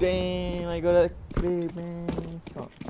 Damn, I got a clip, man. Oh.